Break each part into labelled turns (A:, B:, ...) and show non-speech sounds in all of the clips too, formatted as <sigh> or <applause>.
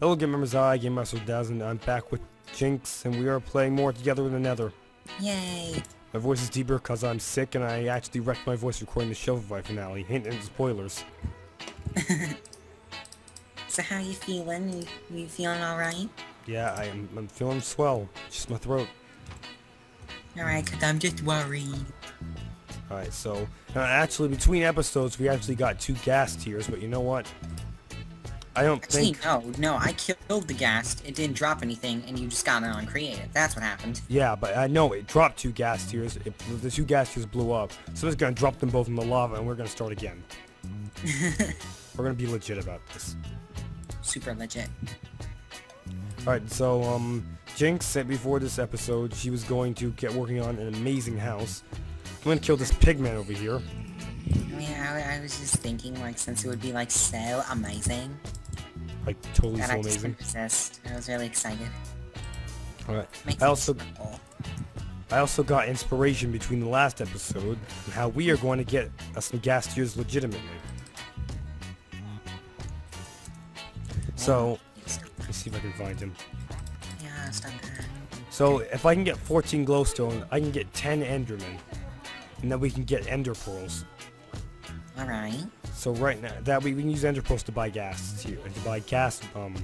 A: Hello Game Members, I, Game Master Daz, and I'm back with Jinx, and we are playing more together in the Nether.
B: Yay!
A: My voice is deeper because I'm sick, and I actually wrecked my voice recording the Shovel Knight finale. Hint and spoilers. <laughs>
B: So how you feeling? You, you feeling alright?
A: Yeah, I am. I'm feeling swell. Just my throat.
B: Alright, cause I'm just worried.
A: Alright, so uh, actually between episodes we actually got two ghast tears, but you know what? I don't
B: Actually,
A: think.
B: no, no, I killed the ghast, it didn't drop anything, and you just got it on creative. That's what happened.
A: Yeah, but I know it dropped two ghast tears. It, the two ghast tears blew up, so it's gonna drop them both in the lava, and we're gonna start again. <laughs> we're gonna be legit about this.
B: Super legit.
A: Alright, so, um, Jinx said before this episode she was going to get working on an amazing house. I'm gonna kill this pigman over here.
B: I mean, I, I was just thinking, like, since it would be, like, so amazing,
A: Like, totally
B: that
A: so
B: I
A: amazing.
B: couldn't. I was really excited.
A: Alright. I also,
B: simple.
A: I also got inspiration between the last episode and how we are going to get some ghast tears legitimately. So, let's see if I can find him.
B: Yeah, stop that.
A: So, if I can get 14 glowstone, I can get 10 endermen. And then we can get ender pearls.
B: Alright.
A: So right now, that we, we can use ender pearls to buy gas too, and to buy gas um,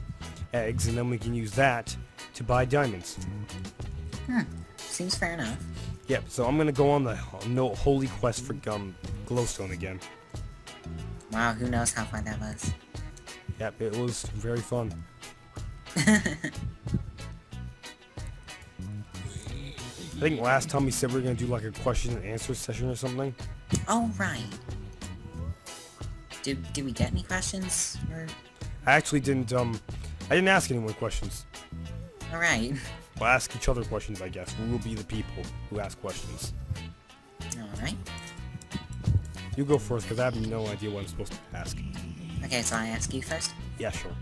A: eggs, and then we can use that to buy diamonds.
B: Hmm. Seems fair enough.
A: Yep. So I'm gonna go on the no holy quest for gum glowstone again.
B: Wow, who knows how fun that was.
A: Yep. It was very fun. <laughs> I think last time we said we were gonna do like a question and answer session or something.
B: Oh, right. Did, did we get any questions? Or...
A: I actually didn't um, I didn't ask anyone questions.
B: Alright.
A: We'll ask each other questions, I guess. We will be the people who ask questions.
B: Alright.
A: You go first, because I have no idea what I'm supposed to ask.
B: Okay, so I ask you first.
A: Yeah, sure.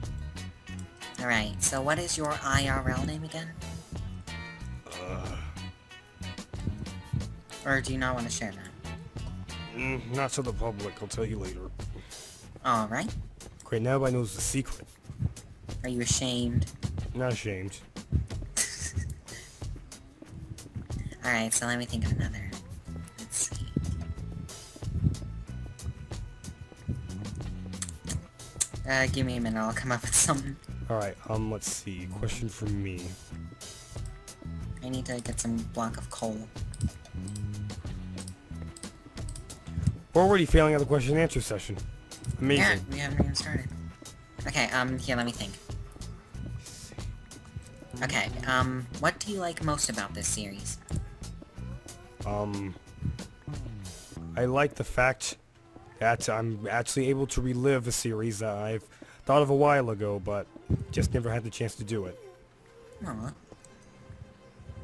B: Alright, so what is your IRL name again?
A: Uh,
B: Or do you not want to share that?
A: mm, not to the public, I'll tell you later.
B: Alright.
A: Great, now everybody knows the secret.
B: Are you ashamed?
A: Not ashamed. <laughs>
B: Alright, so let me think of another. Let's see. Uh, give me a minute, I'll come up with something.
A: Alright, um, let's see. Question from me.
B: I need to get some block of coal.
A: We're already failing at the question and answer session. Amazing.
B: Yeah, we haven't even started. Okay, um, here, let me think. Okay, um, what do you like most about this series?
A: Um, I like the fact that I'm actually able to relive a series that I've thought of a while ago, but just never had the chance to do it.
B: Aw,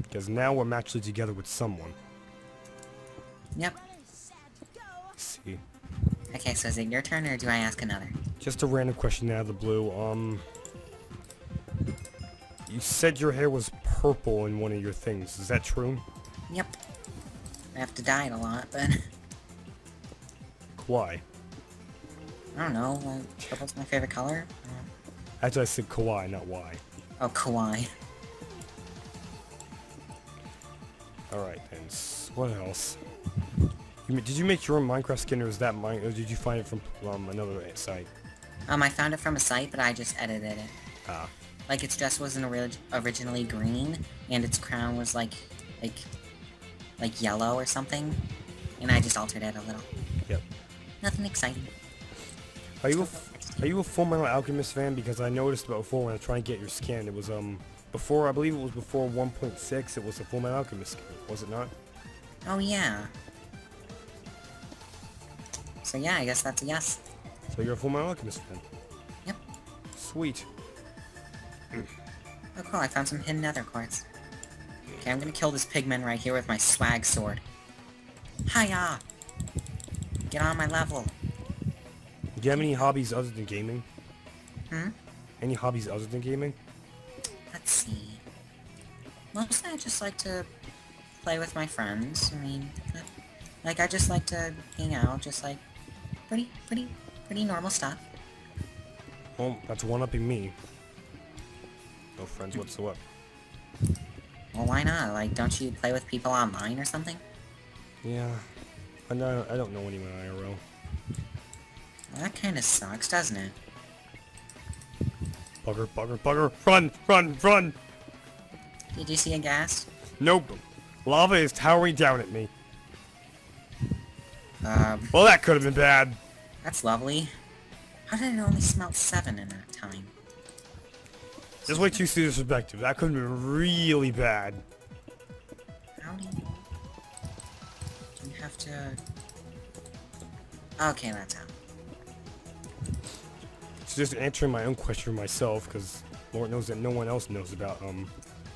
A: Because now I'm actually together with someone.
B: yep. Okay, so is it your turn or do I ask another?
A: Just a random question out of the blue. Um, you said your hair was purple in one of your things. Is that true?
B: Yep. I have to dye it a lot, but <laughs>
A: Why?
B: I don't know. Purple's my favorite color.
A: Actually, I said kawaii, not why.
B: oh, kawaii.
A: All right, then. What else? You, did you make your own Minecraft skin, or is that mine? Or did you find it from um, another site?
B: Um, I found it from a site, but I just edited it.
A: Ah,
B: Like, its dress wasn't ori originally green, and its crown was like, like, like yellow or something, and I just altered it a little.
A: yep.
B: Nothing exciting.
A: Are you a, f- are you a Full Metal Alchemist fan? Because I noticed before when I was trying to get your skin, it was um before I believe it was before 1.6. It was a Full Metal Alchemist skin, was it not?
B: Oh yeah. So yeah, I guess that's a yes.
A: So you're a Full Metal Alchemist fan.
B: Yep.
A: Sweet. <clears throat>
B: Oh cool, I found some hidden nether quartz. Okay, I'm gonna kill this pigman right here with my swag sword. Hiya! Get on my level.
A: Do you have any hobbies other than gaming?
B: Hmm?
A: Any hobbies other than gaming?
B: Let's see. Mostly I just like to play with my friends. I mean, like I just like to hang out, just like pretty, pretty, pretty normal stuff.
A: Well, that's one-upping me. No friends whatsoever.
B: Well, why not? Like, don't you play with people online or something?
A: Yeah. I know, I don't know anyone IRL.
B: Well, that kind of sucks, doesn't it?
A: Bugger, bugger, bugger. Run, run, run!
B: Did you see a ghast?
A: Nope. Lava is towering down at me.
B: Um,
A: Well, that could have been bad.
B: that's lovely. How did it only smell seven in that time?
A: Just wait till you see this perspective. That could have been really bad.
B: How do you... Do you have to... Okay, that's out.
A: It's just answering my own question myself, because Lord knows that no one else knows about um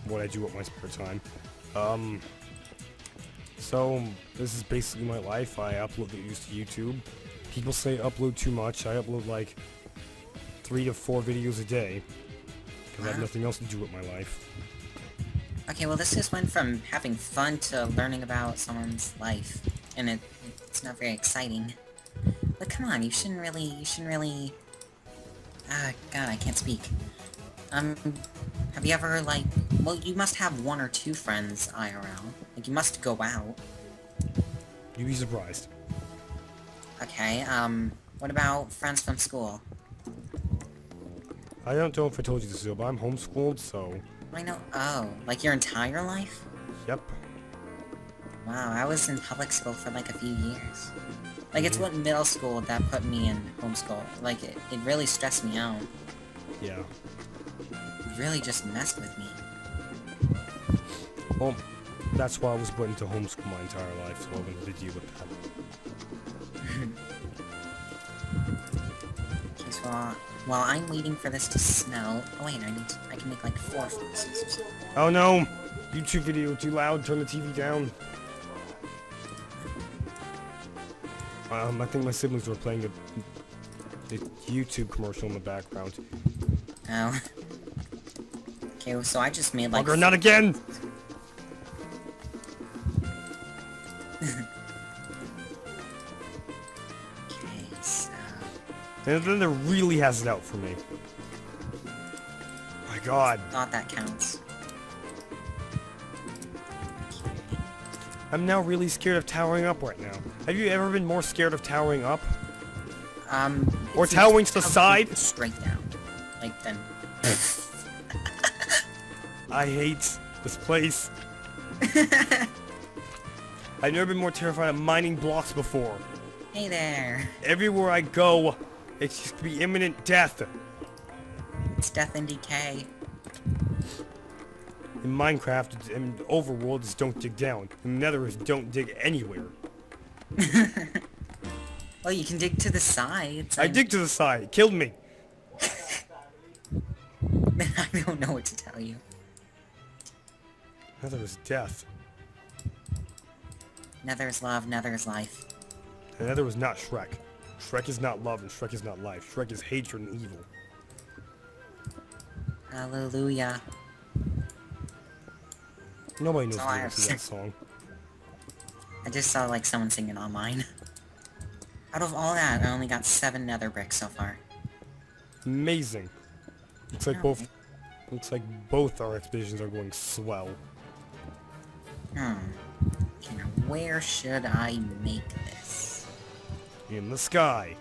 A: what I do with my spare time. Um, so this is basically my life. I upload videos to YouTube. People say I upload too much. I upload like three to four videos a day, because I have nothing else to do with my life.
B: Okay, well this just went from having fun to learning about someone's life, and it it's not very exciting. But come on, you shouldn't really, you shouldn't really... Ah, God, I can't speak. Um, have you ever, like, well, you must have one or two friends IRL. Like, you must go out.
A: You'd be surprised.
B: Okay, um, what about friends from school?
A: I don't know if I told you this, Zil, but I'm homeschooled, so
B: I know, oh, like your entire life?
A: yep.
B: Wow, I was in public school for like a few years. Like, it's what middle school that put me in homeschool. Like, it, it really stressed me out.
A: Yeah.
B: Really just messed with me.
A: Well, that's why I was put into homeschool my entire life, so I wanted to deal with that.
B: Okay, so, uh, while I'm waiting for this to snow... Oh wait, I need to, I can make like four something.
A: Oh no! YouTube video too loud, turn the TV down. Um, I think my siblings were playing a, the YouTube commercial in the background.
B: Oh. <laughs> Okay, so I just made like...
A: Bugger, not again!
B: Okay, <laughs> so...
A: And then it really has it out for me. My god.
B: Thought that counts.
A: I'm now really scared of towering up right now. Have you ever been more scared of towering up?
B: Um...
A: Or towering to the side?
B: Straight down. Like, then... <laughs>
A: I hate this place. <laughs> I've never been more terrified of mining blocks before.
B: hey there.
A: Everywhere I go, it's just to be imminent death.
B: It's death and decay.
A: In Minecraft, in Overworld, is don't dig down. In Nether is don't dig anywhere. <laughs>
B: Well, you can dig to the sides.
A: I dig to the side. It killed me. <laughs>
B: I don't know what to tell you.
A: Nether is death.
B: Nether is love, Nether is life.
A: And Nether was not Shrek. Shrek is not love and Shrek is not life. Shrek is hatred and evil.
B: Hallelujah.
A: Nobody knows the
B: I
A: lyrics of that song. <laughs>
B: I just saw like someone singing online. <laughs> Out of all that, I only got seven nether bricks so far.
A: Amazing. Looks like both. Looks like both our expeditions are going swell.
B: Hmm. Okay, now where should I make this?
A: In the sky.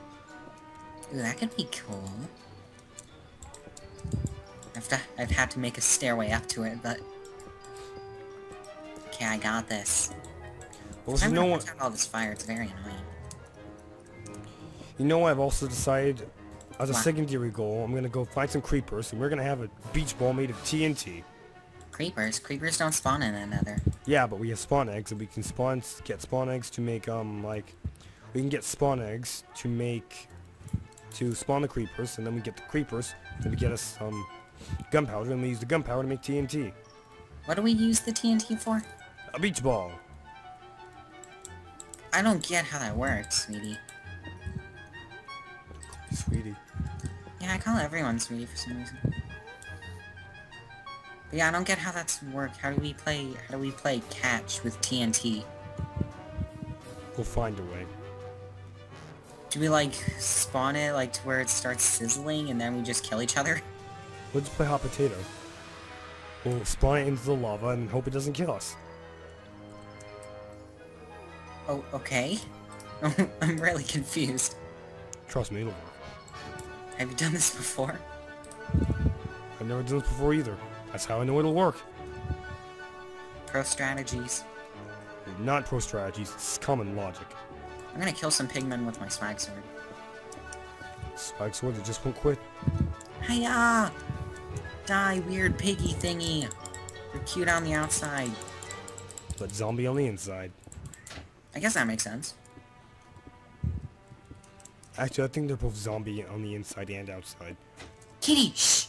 B: Ooh, that could be cool. I've, to, I've had to make a stairway up to it, but... Okay, I got this.
A: Well,
B: I'm
A: no one.
B: all this fire, it's very annoying.
A: You know, I've also decided, as a
B: What?
A: secondary goal, I'm gonna go find some creepers, and we're gonna have a beach ball made of TNT.
B: Creepers? Creepers don't spawn in another.
A: Yeah, but we have spawn eggs, and we can spawn get spawn eggs to make um like we can get spawn eggs to make to spawn the creepers, and then we get the creepers, and we get us some gunpowder, and we use the gunpowder to make TNT.
B: What do we use the TNT for?
A: A beach ball.
B: I don't get how that works, sweetie.
A: Sweetie.
B: Yeah, I call everyone sweetie for some reason. Yeah, I don't get how that's work. How do we play? How do we play catch with TNT?
A: We'll find a way.
B: Do we like spawn it like to where it starts sizzling and then we just kill each other? <laughs>
A: Let's play hot potato. We'll spawn it into the lava and hope it doesn't kill us.
B: Oh, okay. <laughs> I'm really confused.
A: Trust me, it'll work.
B: Have you done this before?
A: I've never done this before either. That's how I know it'll work.
B: Pro strategies.
A: Not pro strategies, it's common logic.
B: I'm gonna kill some pigmen with my swag sword.
A: Spike sword that just won't quit.
B: Hiya! Die, weird piggy thingy. You're cute on the outside.
A: But zombie on the inside.
B: I guess that makes sense.
A: Actually, I think they're both zombie on the inside and outside.
B: Kitty, shh!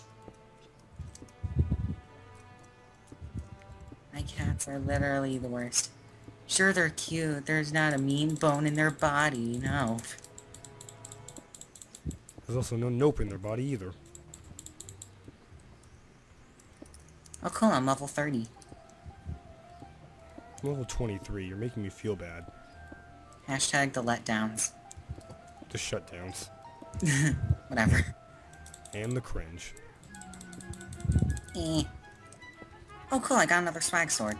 B: Cats are literally the worst. Sure, they're cute. There's not a mean bone in their body, no.
A: There's also no nope in their body either.
B: Oh cool, I'm level 30.
A: I'm level 23, you're making me feel bad.
B: Hashtag the letdowns.
A: The shutdowns. <laughs>
B: Whatever.
A: And the cringe.
B: Eh. Oh cool, I got another swag sword.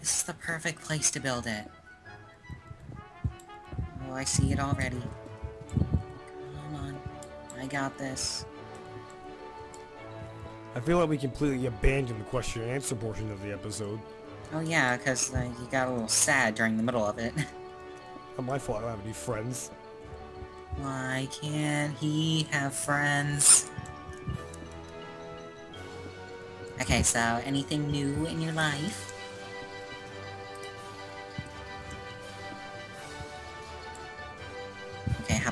B: This is the perfect place to build it. Oh, I see it already. Come on. I got this.
A: I feel like we completely abandoned the question and answer portion of the episode.
B: Oh yeah, because uh, you got a little sad during the middle of it. <laughs>
A: Not my fault I don't have any friends.
B: Why can't he have friends? Okay, so anything new in your life?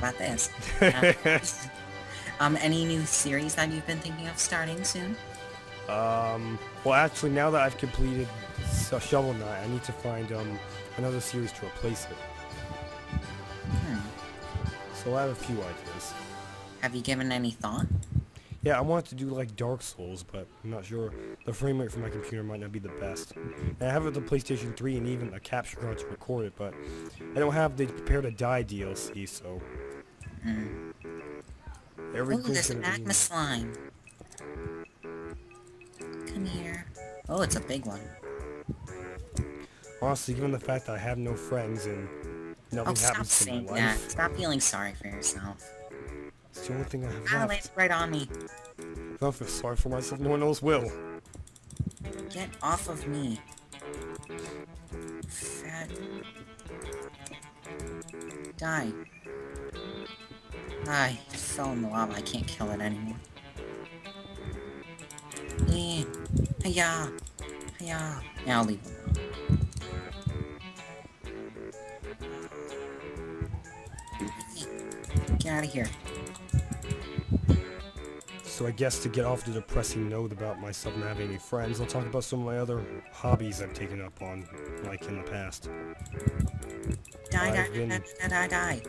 B: About this? <laughs> Uh, um, any new series that you've been thinking of starting soon?
A: Um, well actually now that I've completed Shovel Knight, I need to find um, another series to replace it.
B: Hmm.
A: So I have a few ideas.
B: Have you given any thought?
A: Yeah, I want to do like Dark Souls, but I'm not sure. The frame rate for my computer might not be the best. And I have it the PlayStation 3 and even a capture card to record it, but I don't have the Prepare to Die DLC, so
B: Hmm. Ooh, there's
A: gonna
B: magma slime. Come here. Oh, it's a big one.
A: Honestly, given the fact that I have no friends and nothing
B: Oh, stop
A: happens to my
B: saying
A: life,
B: that. Stop feeling sorry for yourself.
A: it's the only thing I have
B: Ah,
A: left.
B: right on me.
A: If I feel sorry for myself, no one else will.
B: Get off of me. Fat. Die. I fell in the lava. I can't kill it anymore. Eh. Hiya. Hiya. Yeah, I'll leave it. Get out of here.
A: So I guess to get off the depressing note about myself not having any friends, I'll talk about some of my other hobbies I've taken up on, like in the past.
B: Die, die,
A: been-
B: die, die, die, die.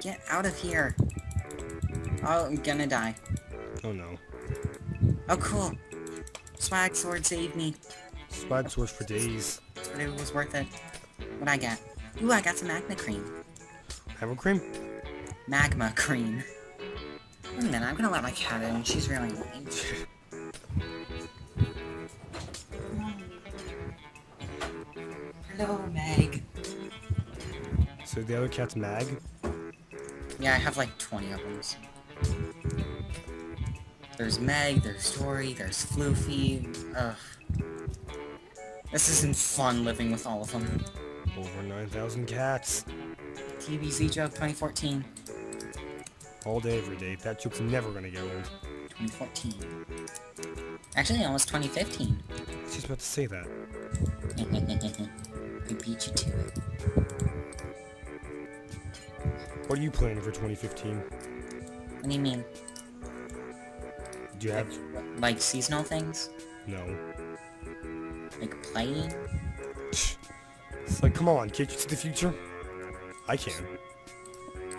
B: Get out of here. Oh, I'm gonna die.
A: Oh no.
B: Oh, cool. Swag sword saved me.
A: Swag sword for days.
B: But it was worth it. What'd I get? Ooh, I got some magma cream.
A: Hammer cream?
B: Magma cream. Wait a minute, I'm gonna let my cat in. She's really annoying. Hello, Meg.
A: So the other cat's Mag?
B: Yeah, I have like 20 of them. There's Meg, there's Dory, there's Floofy. Ugh. This isn't fun living with all of them.
A: Over 9,000 cats.
B: TBZ joke 2014.
A: All day, every day. That joke's never gonna get old.
B: 2014. Actually, almost 2015.
A: She's about to say that. <laughs>
B: I beat you to it.
A: What are you planning for 2015?
B: What do you mean?
A: Do you have...
B: Like seasonal things?
A: No.
B: Like playing?
A: It's like, come on, can't you see the future? I can.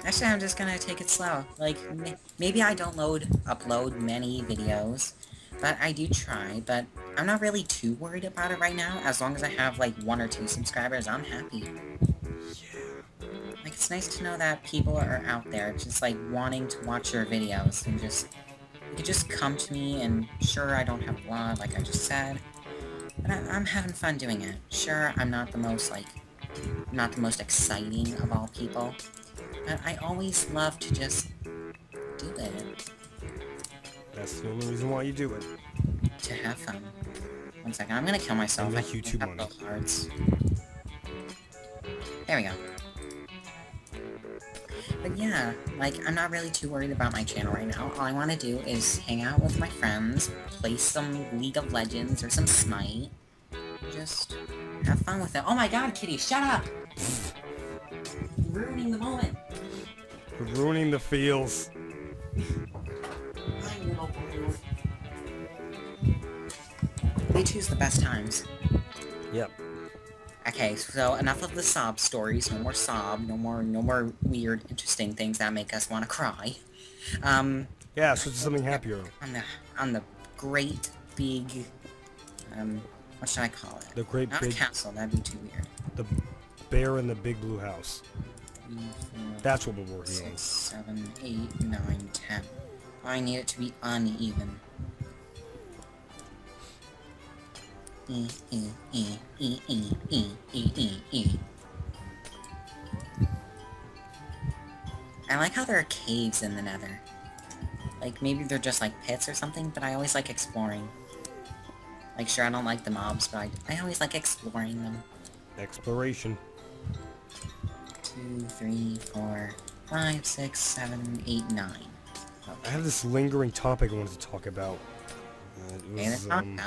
B: Actually, I'm just gonna take it slow. Like, m- maybe I don't load, upload many videos, but I do try, but I'm not really too worried about it right now. As long as I have, like, one or two subscribers, I'm happy. It's nice to know that people are out there just, like, wanting to watch your videos and just You could just come to me and sure I don't have a lot, like I just said. But I, I'm having fun doing it. Sure, I'm not the most like not the most exciting of all people. But I always love to just do it.
A: That's the only reason why you do it.
B: To have fun. One second, I'm gonna kill myself. I
A: YouTube money.
B: cards. There we go. But yeah, like, I'm not really too worried about my channel right now. All I want to do is hang out with my friends, play some League of Legends or some Smite. Just have fun with it. Oh my god, Kitty, shut up! Ruining the moment.
A: Ruining the feels.
B: Hi, little blue. They choose the best times.
A: Yep.
B: Okay, so enough of the sob stories. No more sob. No more, no more weird, interesting things that make us want to cry. Um,
A: Yeah, so something happier.
B: on the on the great big, um, what should I call it?
A: The great
B: Not
A: big,
B: castle. That'd be too weird.
A: the bear in the big blue house.
B: Three, four,
A: That's what we're working on.
B: six, seven, eight, nine, ten. I need it to be uneven. E, e, e, e, e, e, e, e, e. I like how there are caves in the nether. Like, maybe they're just like pits or something, but I always like exploring. Like, sure, I don't like the mobs, but I, I always like exploring them.
A: Exploration.
B: Two, three, four, five, six, seven, eight, nine.
A: I have this lingering topic I wanted to talk about. Uh, it
B: Okay,
A: was, um.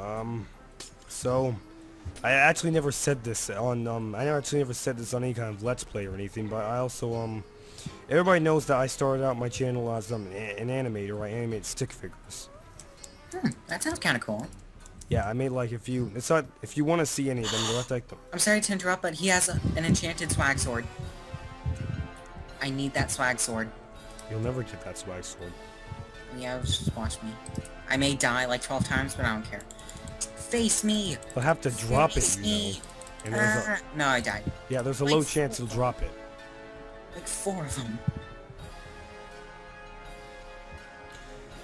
A: Um, so, I actually never said this on, um, I actually never said this on any kind of Let's Play or anything, but I also, um, everybody knows that I started out my channel as, um, an animator. I animate stick figures.
B: Hmm, that sounds kind of cool.
A: Yeah, I made like a few, it's not, if you want to see any of them, you'll have to like them.
B: I'm sorry to interrupt, but he has a, an enchanted swag sword. I need that swag sword.
A: You'll never get that swag sword.
B: Yeah, just watch me. I may die like 12 times, but I don't care. Face me!
A: You'll have to drop
B: Face
A: it, you know.
B: me!
A: And there's a,
B: no, I died.
A: yeah, there's a
B: like
A: low chance you'll drop it.
B: Like four of them.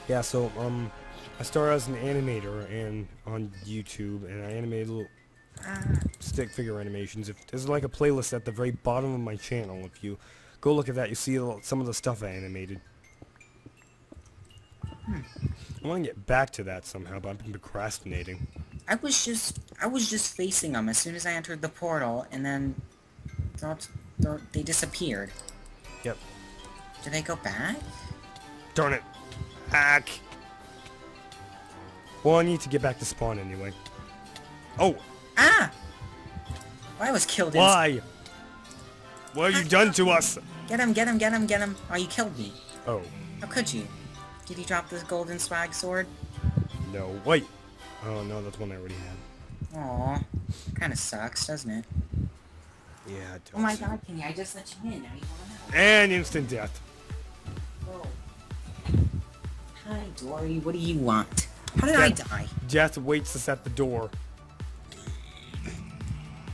A: Yeah, so um, I started as an animator and on YouTube, and I animated little
B: Ah,
A: stick figure animations. If there's like a playlist at the very bottom of my channel, if you go look at that, you see some of the stuff I animated. I want to get back to that somehow, but I've been procrastinating.
B: I was just, I was just facing them as soon as I entered the portal, and then thought, thought they disappeared.
A: Yep.
B: Did they go back?
A: Darn it! Hack! Well, I need to get back to spawn anyway. Oh,
B: Ah! I was killed.
A: why? What have you done to us?
B: Get him! Get him! Get him! Get him! Oh, you killed me.
A: Oh,
B: How could you? Did he drop this golden swag sword?
A: no, wait. Oh no, that's one I already had.
B: Aw, kind of sucks, doesn't it?
A: Yeah, it does.
B: Oh my god, Kenny, I just let you in. Now you want to know.
A: And instant death.
B: to. Hi, Dory. What do you want? How did I die?
A: Death waits us at the door.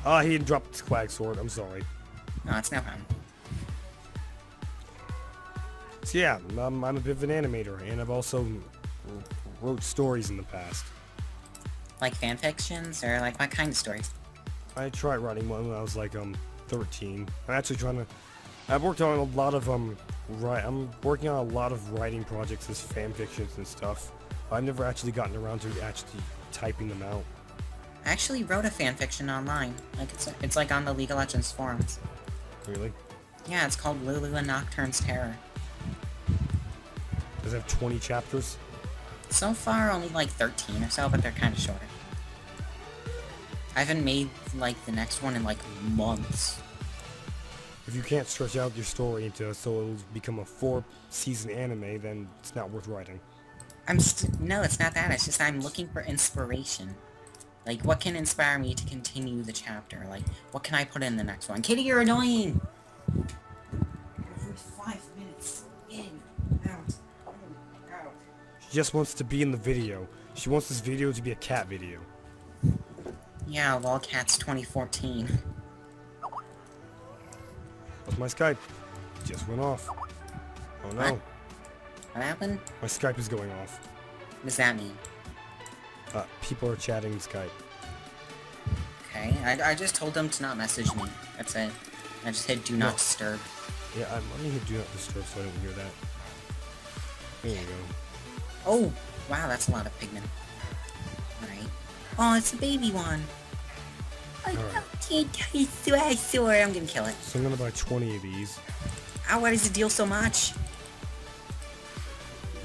A: Ah, he didn't drop the swag sword. I'm sorry.
B: No, it's no problem.
A: So yeah, um, I'm a bit of an animator, and I've also wrote stories in the past.
B: Like fan fictions, or like what kind of stories?
A: I tried writing one when I was like um 13. I'm actually trying to. I've worked on a lot of um right. I'm working on a lot of writing projects as fan fictions and stuff. I've never actually gotten around to actually typing them out.
B: I actually wrote a fan fiction online. Like it's it's like on the League of Legends forums.
A: Really?
B: Yeah, it's called Lulu and Nocturne's Terror.
A: Does it have 20 chapters?
B: So far, only like 13 or so, but they're kind of short. I haven't made like the next one in like months.
A: If you can't stretch out your story into so it'll become a four-season anime, then it's not worth writing.
B: I'm st- no, it's not that. It's just I'm looking for inspiration. Like, what can inspire me to continue the chapter? Like, what can I put in the next one? Kitty, you're annoying.
A: She just wants to be in the video. She wants this video to be a cat video.
B: Yeah, Lolcats 2014.
A: What's my Skype? Just went off. Oh no.
B: What? What happened?
A: My Skype is going off.
B: What does that mean?
A: Uh, people are chatting Skype.
B: Okay, I, I just told them to not message me. That's it. I just hit do not
A: No.
B: disturb.
A: Yeah, I'm, let me hit do not disturb so I don't hear that. There you go.
B: Oh, wow, that's a lot of pigmen. Alright. Oh, it's a baby one. I
A: Alright.
B: love it. I swear, I swear I'm gonna kill it.
A: So I'm gonna buy 20 of these.
B: Ow, why does it deal so much?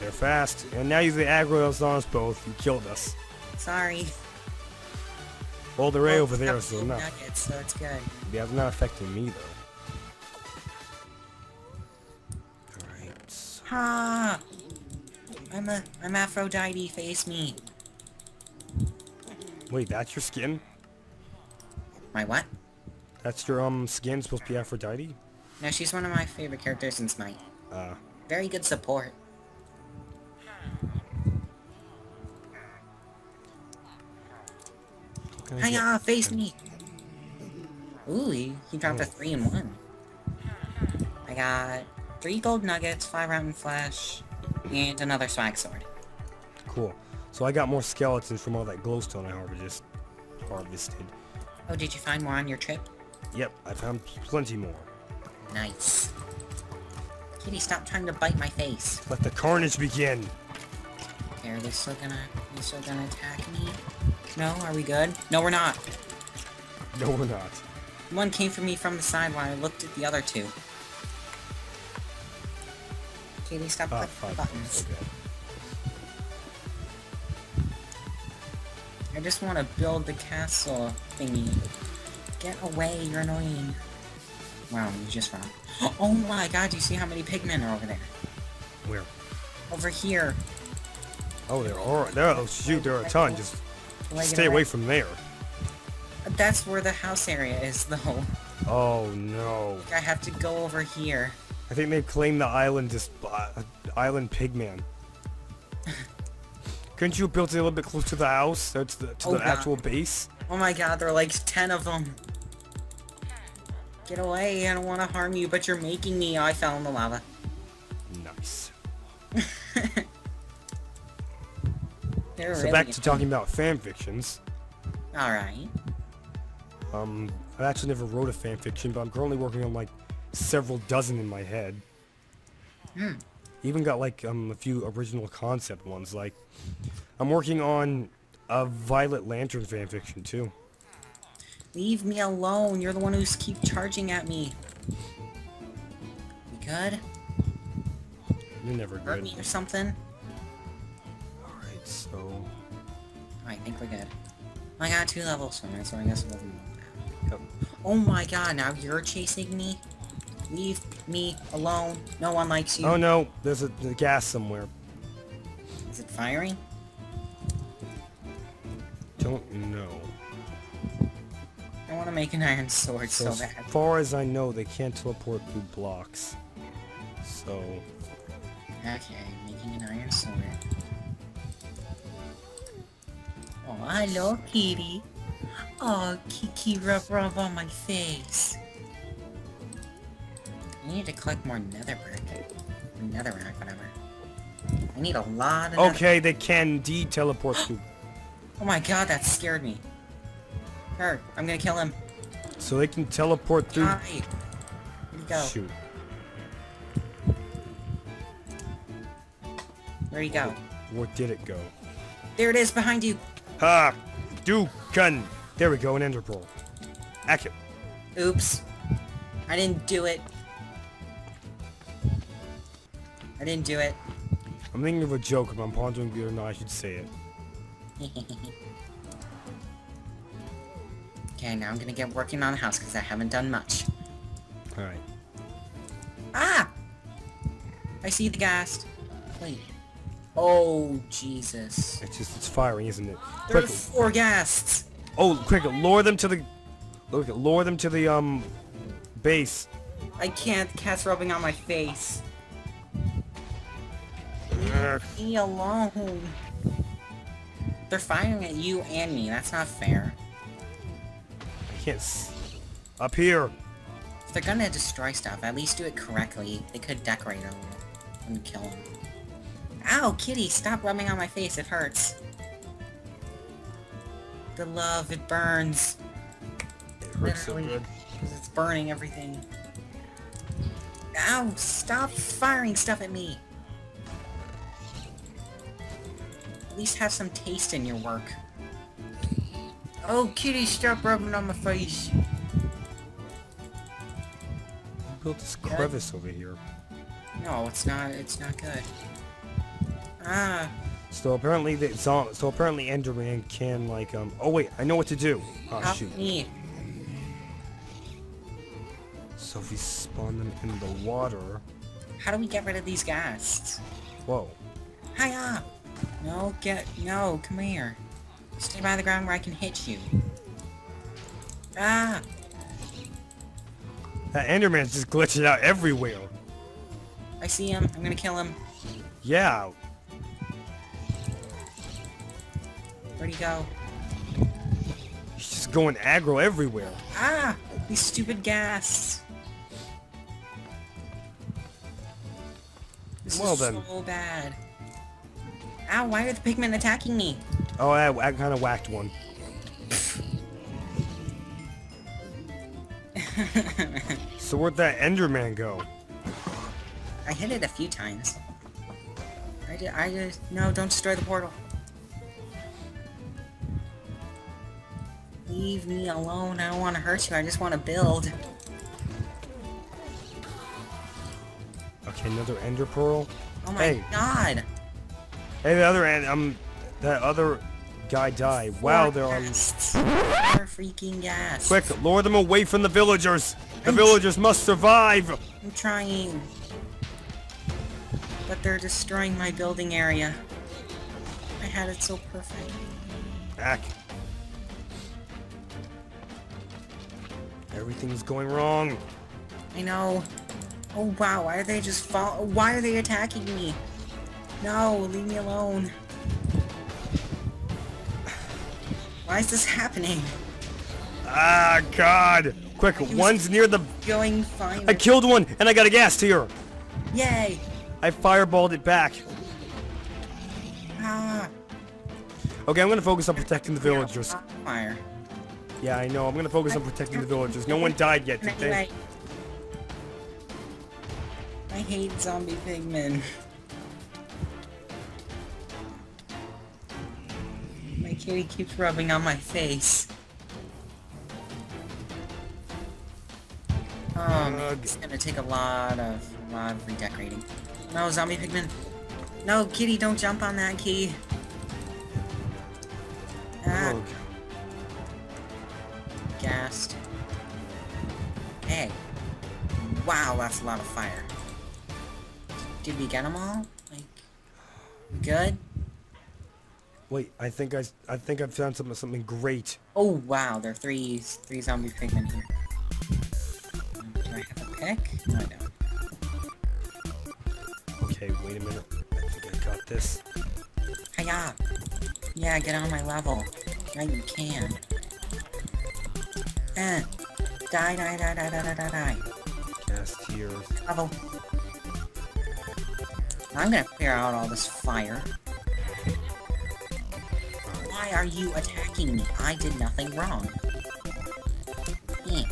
A: They're fast, and now you the aggro us on us both. You killed us.
B: Sorry.
A: Well, the ray right
B: Well,
A: over there, so
B: got nuggets, so it's good.
A: Yeah, it's not affecting me though. Alright.
B: Ha! I'm a I'm Aphrodite, face me.
A: Wait, that's your skin?
B: My what?
A: That's your um skin supposed to be Aphrodite?
B: No, she's one of my favorite characters in Smite.
A: Uh,
B: Very good support.
A: what can get?
B: Hiya, face me! Ooh, he, he dropped a 3 and 1. I got 3 gold nuggets, 5 rotten flesh, and another swag sword.
A: Cool. So I got more skeletons from all that glowstone I harvested. Harvested.
B: Oh, did you find more on your trip?
A: Yep, I found plenty more.
B: Nice. Kitty, stop trying to bite my face.
A: Let the carnage begin.
B: Okay, are they still gonna, are they still gonna attack me? No, are we good? No, we're not.
A: No, we're not.
B: One came for me from the side while I looked at the other two. Stop
A: Ah,
B: clicking buttons.
A: Okay.
B: I just want to build the castle thingy. Get away, you're annoying. Wow, you just ran. <gasps> Oh my god, do you see how many pigmen are over there?
A: Where?
B: Over here.
A: Oh, there are. There. Oh, shoot, there are a ton. Just stay away from there.
B: That's where the house area is, though.
A: Oh no.
B: I have to go over here.
A: I think they've claimed the island just uh, island pigman. <laughs> Couldn't you have built it a little bit close to the house, uh, to the, to
B: Oh,
A: the actual base?
B: Oh my god, there are like 10 of them. Get away, I don't want to harm you, but you're making me. Oh, I fell in the lava.
A: Nice. <laughs>
B: They're
A: So
B: really
A: back to talking about fan fictions.
B: Alright.
A: Um, I actually never wrote a fan fiction, but I'm currently working on like several dozen in my head.
B: Hmm.
A: Even got like um a few original concept ones. Like, I'm working on a Violet Lantern fanfiction too.
B: Leave me alone. You're the one who's keep charging at me. We good?
A: You're never
B: Hurt
A: good.
B: me or something?
A: Alright, so
B: Oh, I think we're good. I got two levels from it, so I guess that. Oh my god, now you're chasing me? Leave me alone. No one likes you.
A: Oh no, there's a, a gas somewhere.
B: Is it firing?
A: Don't know.
B: I want to make an iron sword
A: So
B: so,
A: as far as I know, they can't teleport through blocks. So
B: Okay, making an iron sword. Oh, hello, kitty. Oh, Kiki rub rub on my face. I need to collect more nether brick. Or netherrack, whatever. I need a lot of
A: okay, they can indeed teleport through. <gasps>
B: Oh my god, that scared me. Her, I'm gonna kill him.
A: So they can teleport through.
B: Die. Where'd he go?
A: Shoot.
B: Where'd he go?
A: Where did it go?
B: There it is, behind you.
A: Ha! Do gun. There we go, an ender pearl. Accurate.
B: Oops. I didn't do it. I didn't do it.
A: I'm thinking of a joke, but I'm pondering whether or not I should say it. <laughs>
B: okay, now I'm gonna get working on the house because I haven't done much.
A: Alright.
B: Ah! I see the ghast. Wait. Oh, Jesus.
A: It's just, it's firing, isn't it?
B: There are four ghasts!
A: oh, quick, lure them to the... Look, lure them to the, um, base.
B: I can't, the cat's rubbing on my face.
A: Ugh.
B: Leave me alone. They're firing at you and me, that's not fair.
A: I can't s- Up here.
B: If they're gonna destroy stuff, at least do it correctly. They could decorate them and kill them. Ow, kitty, stop rubbing on my face, it hurts. The love, it burns.
A: It hurts so good.
B: Because it's burning everything. Ow, stop firing stuff at me. At least have some taste in your work. Oh, kitty, stop rubbing on my face.
A: Built this crevice over here.
B: No, it's not, it's not good. Ah,
A: So apparently the zo- so apparently Enderman can like um oh wait, I know what to do. Oh
B: help
A: shoot.
B: me.
A: So if we spawn them in the water
B: How do we get rid of these ghasts?
A: Whoa.
B: Hiya! No, get, no, come here. Stay by the ground where I can hit you. Ah!
A: That Enderman's just glitching out everywhere.
B: I see him. I'm gonna kill him.
A: Yeah.
B: Where'd he go?
A: He's just going aggro everywhere.
B: Ah! These stupid ghasts. This
A: Well
B: is
A: then.
B: so bad. Ow, why are the pigmen attacking me?
A: Oh, I, I kind of whacked one. <laughs> So where'd that Enderman go?
B: I hit it a few times. I did, I just, no, don't destroy the portal. Leave me alone, I don't want to hurt you, I just want to build.
A: Okay, another Ender Pearl.
B: Oh my
A: Hey.
B: god!
A: Hey, the other end. Um, that other guy died. Wow, they're on.
B: They're freaking gas.
A: Quick, lure them away from the villagers. The
B: I'm-
A: villagers must survive.
B: I'm trying. But they're destroying my building area. I had it so perfect.
A: Back. Everything's going wrong.
B: I know. Oh wow, why are they just fall- Why are they attacking me? No, leave me alone. Why is this happening?
A: Ah, God. Quick, one's near the...
B: Going fine.
A: I killed one, and I got a ghast tear.
B: Yay!
A: I fireballed it back.
B: Ah!
A: Okay, I'm gonna focus on protecting the villagers.
B: Fire.
A: Yeah, I know. I'm gonna focus on protecting the villagers. No one died yet, did they?
B: I hate zombie pigmen. Kitty keeps rubbing on my face. Oh man, it's gonna take a lot of a lot of redecorating. No, zombie pigmen. No, kitty, don't jump on that key. Ah, gassed. Hey. Wow, that's a lot of fire. Did we get them all? Like, good?
A: Wait, I think I, I think I found something, something great.
B: Oh wow, there are three three zombie pigmen here. Do I have a pick? No, I don't.
A: Okay, wait a minute. I think I got this.
B: Hiya! Yeah, get on my level. Right, you can. Eh. Die, die, die, die, die, die, die, die.
A: Cast here.
B: Level. I'm gonna clear out all this fire. Why are you attacking me? I did nothing wrong. Eh.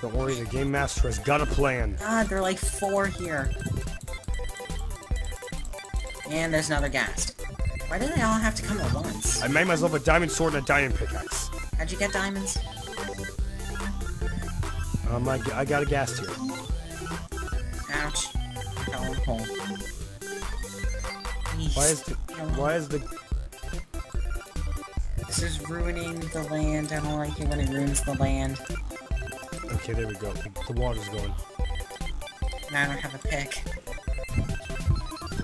A: Don't worry, the game master has got a plan.
B: God, there are like four here. And there's another ghast. Why do they all have to come at once?
A: I made myself a diamond sword and a diamond pickaxe.
B: How'd you get diamonds?
A: Um, I, I got a ghast tear.
B: Ouch. Fell in the hole. Please,
A: Why is the,
B: leave me alone.
A: why is the,
B: This is ruining the land. I don't like it when it ruins the land.
A: okay, there we go. The, the water's going.
B: And I don't have a pick.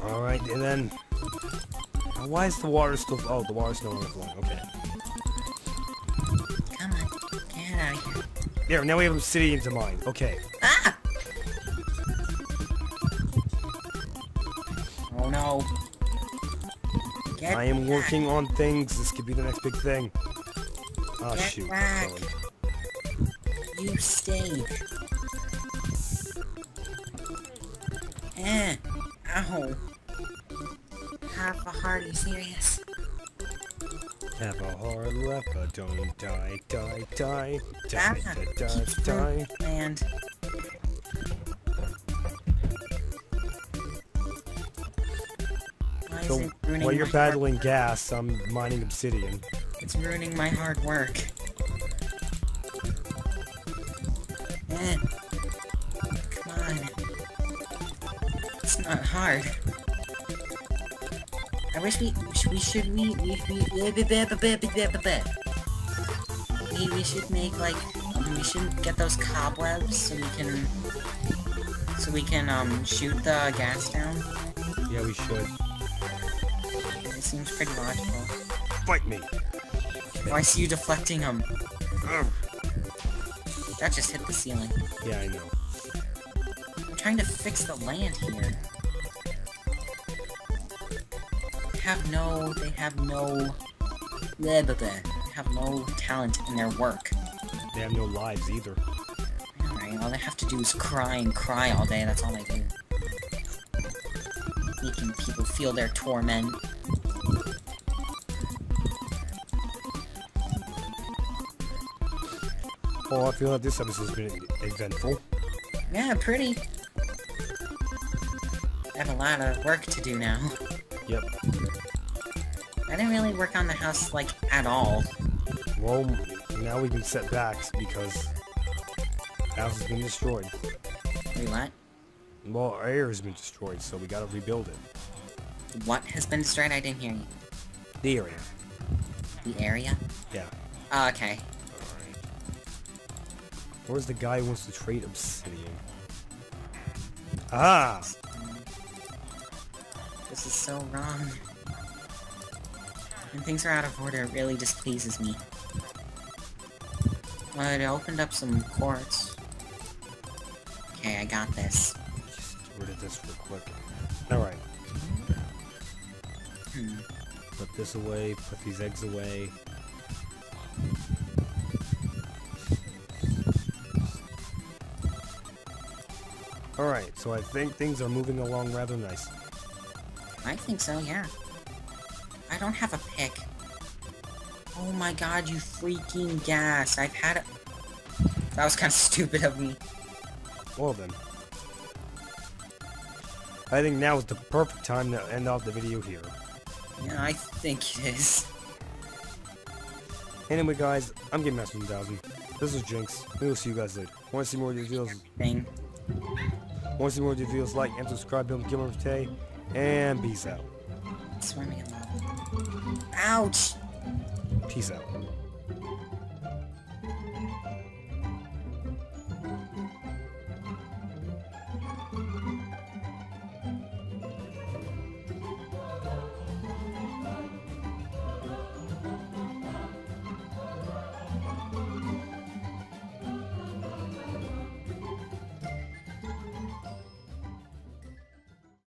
A: Alright, and then, why is the water still, oh, the water's still overflowing, okay.
B: Come on. Get out of here.
A: There, now we have obsidian to mine. Okay.
B: Ah! Get
A: I am
B: back.
A: working on things. This could be the next big thing. Oh,
B: Get
A: shoot.
B: back. You stay. Eh. Ow. Have a heart, are you serious?
A: Have a hard left, but don't die, die, die, die, die, die, die.
B: And why
A: So while you're battling ghast, I'm mining obsidian.
B: It's ruining my hard work. Eh. Come on. It's not hard. I wish we we should we we we we, we, we should make like um, we should get those cobwebs so we can so we can um shoot the ghast down.
A: Yeah, we should.
B: Seems pretty logical.
A: Fight me.
B: Oh, I see you deflecting them.
A: Ugh.
B: That just hit the ceiling.
A: Yeah, I know.
B: I'm trying to fix the land here. They have no, they have no, blah, blah, blah. They have no talent in their work.
A: They have no lives either.
B: Alright, all they have to do is cry and cry all day, that's all they do. Making people feel their torment.
A: Oh, I feel like this episode's been eventful.
B: Yeah, pretty. I have a lot of work to do now.
A: Yep.
B: I didn't really work on the house, like, at all.
A: Well, now we can set backs because the house has been destroyed.
B: Wait, what?
A: Well, our air has been destroyed, so we gotta rebuild it.
B: What has been destroyed? I didn't hear you.
A: The area.
B: The area?
A: Yeah.
B: Oh, okay.
A: Where's the guy who wants to trade obsidian? Ah!
B: This is so wrong. When things are out of order, it really displeases me. Well, it opened up some quartz. Okay, I got this.
A: Just get rid of this real quick. Alright.
B: Hmm.
A: Put this away, put these eggs away. Alright, so I think things are moving along rather nice.
B: I think so, yeah. I don't have a pick. Oh my god, you freaking ghast. I've had it. That was kind of <laughs> stupid of me.
A: Well then. I think now is the perfect time to end off the video here.
B: Yeah, I think it is.
A: Anyway guys, I'm Game Master 1000. This is Jinx. We will see you guys later. Want to see more videos?
B: Thing.
A: Want to see more videos? Like and subscribe. Bill Gilmer Tay. And peace out.
B: Swimming. Ouch!
A: Peace out.